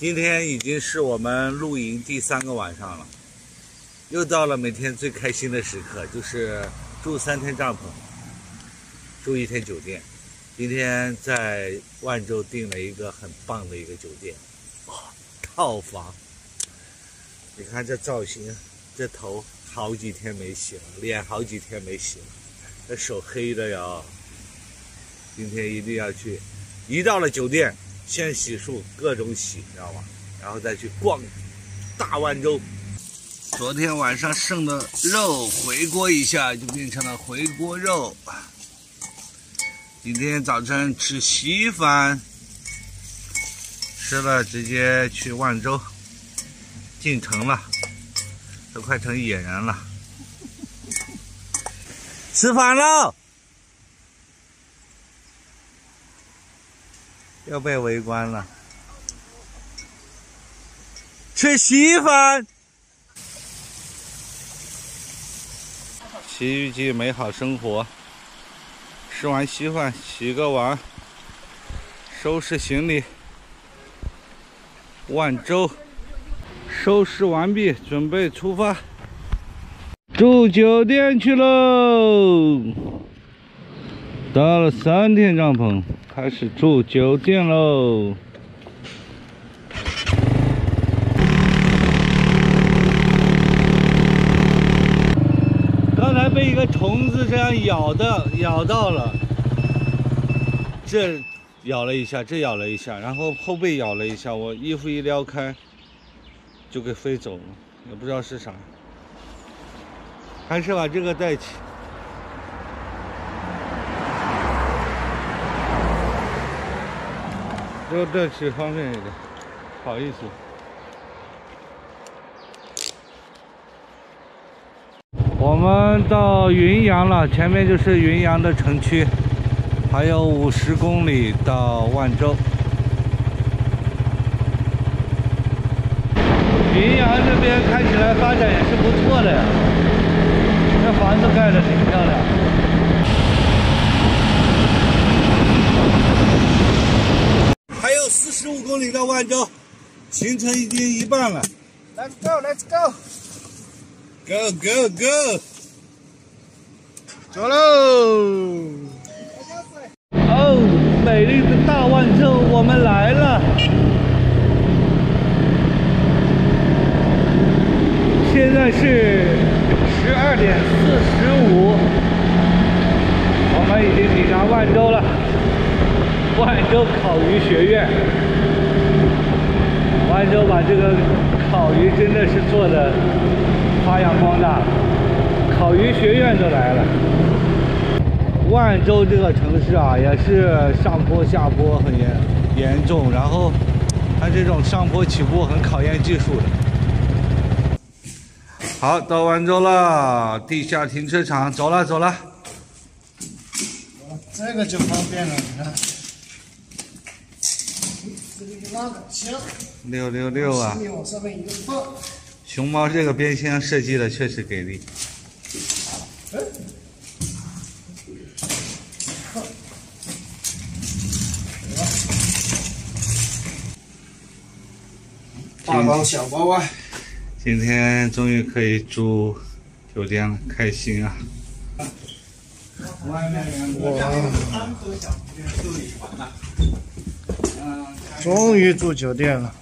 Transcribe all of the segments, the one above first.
今天已经是我们露营第三个晚上了，又到了每天最开心的时刻，就是住三天帐篷，住一天酒店。今天在万州订了一个很棒的一个酒店，哇，套房。你看这造型，这头好几天没洗了，脸好几天没洗了，这手黑的呀。今天一定要去，一到了酒店，先洗漱，各种洗，知道吧？然后再去逛大万州。昨天晚上剩的肉回锅一下，就变成了回锅肉。今天早晨吃稀饭，吃了直接去万州进城了，都快成野人了。吃饭喽！又被围观了。吃稀饭。洗浴季美好生活。吃完稀饭，洗个碗，收拾行李。万州收拾完毕，准备出发，住酒店去喽。搭了三天帐篷。开始住酒店喽！刚才被一个虫子这样咬的，咬到了，这咬了一下，这咬了一下，然后后背咬了一下，我衣服一撩开，就给飞走了，也不知道是啥，还是把这个带起。就这个起方便一点，好意思。我们到云阳了，前面就是云阳的城区，还有五十公里到万州。云阳这边看起来发展也是不错的呀，这房子盖的挺漂亮。十五公里到万州，行程已经一半了。Let's go, let's go, go go go，走喽！哦，美丽的大万州，我们来了。现在是十二点四十五，我们已经抵达万州了。万州烤鱼学院。万州把这个烤鱼真的是做的发扬光大，烤鱼学院都来了。万州这个城市啊，也是上坡下坡很严严重，然后它这种上坡起步很考验技术的。好，到万州了，地下停车场，走了走了。这个就方便了，你看。六六六啊！熊猫这个边箱设计的确实给力。大包小包啊！今天终于可以住酒店了，开心啊！终于住酒店了。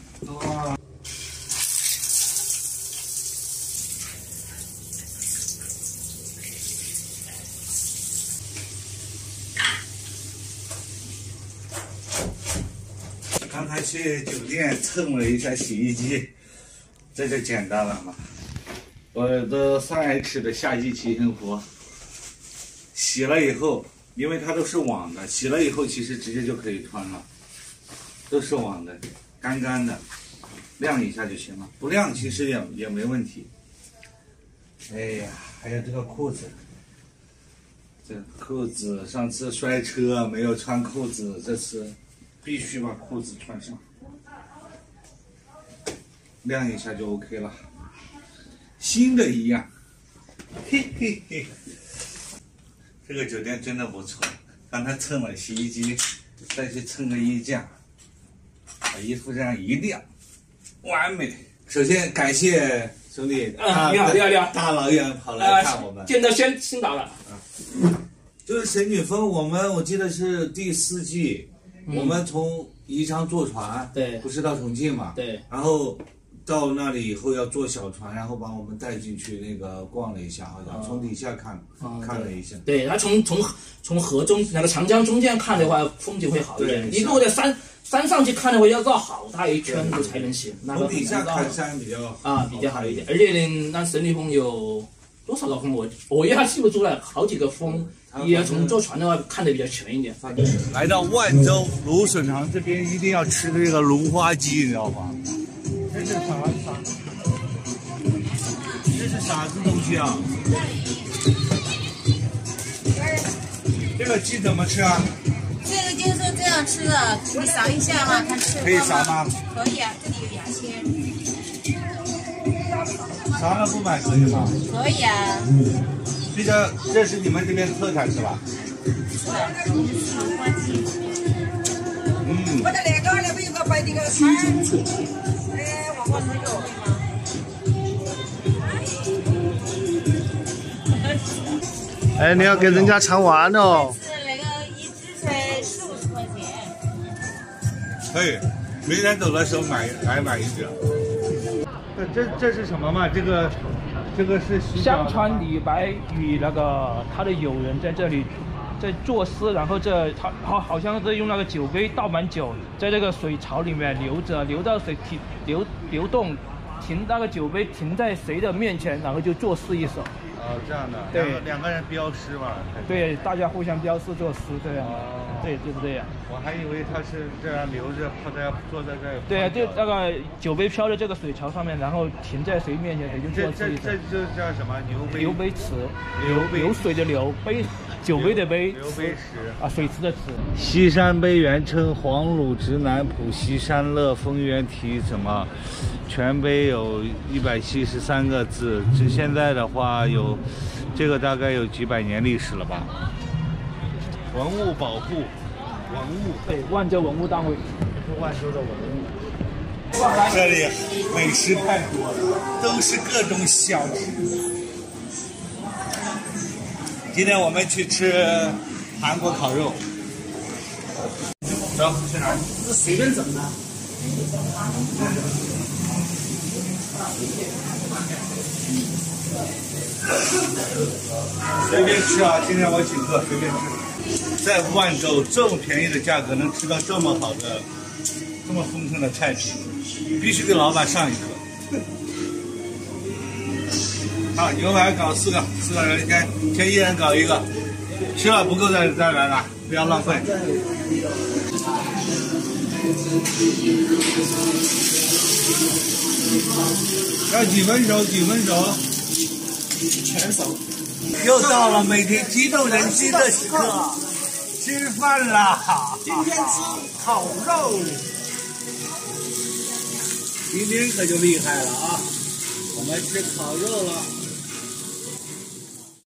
刚才去酒店蹭了一下洗衣机，这就简单了嘛。我的三 H 的夏季骑行服，洗了以后，因为它都是网的，洗了以后其实直接就可以穿了。都是网的，干干的，晾一下就行了。不晾其实也也没问题。哎呀，还有这个裤子，这裤子上次摔车没有穿裤子，这次必须把裤子穿上，晾一下就 OK 了，新的一样。嘿嘿嘿，这个酒店真的不错，刚才蹭了洗衣机，再去蹭个衣架。把衣服这样一晾，完美。首先感谢兄弟，嗯，你好，你好，你好，大老远跑来看我们，见到先青岛了。就是神女峰，我们我记得是第四季，我们从宜昌坐船，对，不是到重庆嘛，对，然后到那里以后要坐小船，然后把我们带进去那个逛了一下，好像从底下看看了一下，对，他从从从河中那个长江中间看的话，风景会好一点。你如果在山山上去看的话，要绕好大一圈子才能行。从底下看山比较啊比较好一点，而且呢，那神女峰有多少个峰？我我一下记不住了，好几个峰。也要从坐船的话看的比较全一点。来到万州芦笋塘这边，一定要吃这个芦花鸡，你知道吗？这是啥？这是啥子东西啊？这个鸡怎么吃啊？这个就是这样吃的，你尝一下嘛，看吃可以尝吗？可以啊，这里有牙签。尝了不买可以吗？可以啊。这个这是你们这边特产是吧？是。嗯。我这两个那边有个摆的个摊哎，黄瓜牛肉。哎，你要给人家尝完哦。可以，明天走的时候买来买一只。这这是什么嘛？这个。这个是相传李白与那个他的友人在这里在作诗，然后这他好好像是用那个酒杯倒满酒，在这个水槽里面流着，流到水停流流动，停那个酒杯停在谁的面前，然后就作诗一首。哦，这样的，对，两个人标诗嘛。对，大家互相标示作诗这样。哦。对，就是这样。我还以为他是这样留着，泡在坐在这。对啊，就那个酒杯飘在这个水槽上面，然后停在谁面前，谁就作诗一首。这这就叫什么？牛杯。牛杯池。流流水的流杯，酒杯的杯。流杯词。啊，水池的池。西山碑原称黄鲁直南浦西山乐丰原题什么？全碑有一百七十三个字，这现在的话有，这个大概有几百年历史了吧？文物保护，文物对万州文物单位，万州的文物。这里美食太多了，都是各种小吃。今天我们去吃韩国烤肉。走，去哪儿？是随便整的。随便吃啊！今天我请客，随便吃。在万州这么便宜的价格，能吃到这么好的、这么丰盛的菜品，必须给老板上一课。好，牛排搞四个，四个人先先一人搞一个，吃了不够再再来拿，不要浪费。要几分熟？几分熟？全熟。又到了每天激动人心的时刻，吃饭啦！今天吃烤肉。今天可就厉害了啊！我们吃烤肉了。